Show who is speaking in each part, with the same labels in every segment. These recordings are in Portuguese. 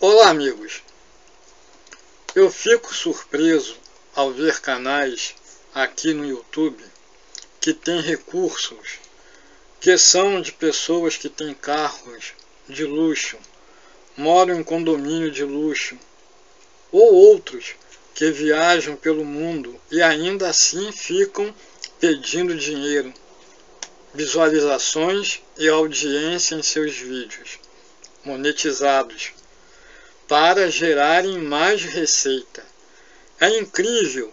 Speaker 1: Olá, amigos. Eu fico surpreso ao ver canais aqui no YouTube que têm recursos que são de pessoas que têm carros de luxo, moram em condomínio de luxo, ou outros que viajam pelo mundo e ainda assim ficam pedindo dinheiro, visualizações e audiência em seus vídeos monetizados para gerarem mais receita. É incrível,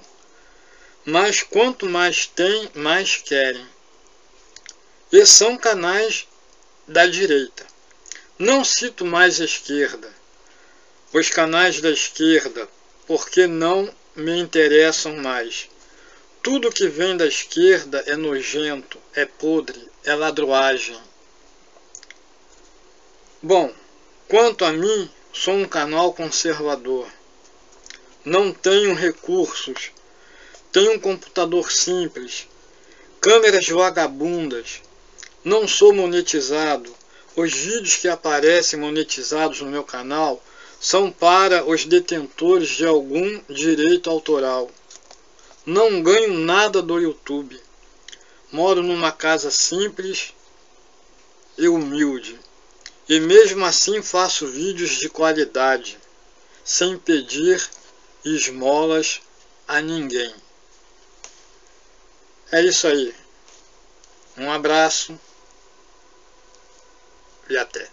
Speaker 1: mas quanto mais tem, mais querem. E são canais da direita. Não cito mais a esquerda. Os canais da esquerda, porque não me interessam mais. Tudo que vem da esquerda é nojento, é podre, é ladroagem. Bom, quanto a mim, sou um canal conservador. Não tenho recursos. Tenho um computador simples. Câmeras vagabundas. Não sou monetizado. Os vídeos que aparecem monetizados no meu canal são para os detentores de algum direito autoral. Não ganho nada do YouTube. Moro numa casa simples e humilde. E mesmo assim faço vídeos de qualidade, sem pedir esmolas a ninguém. É isso aí. Um abraço e até.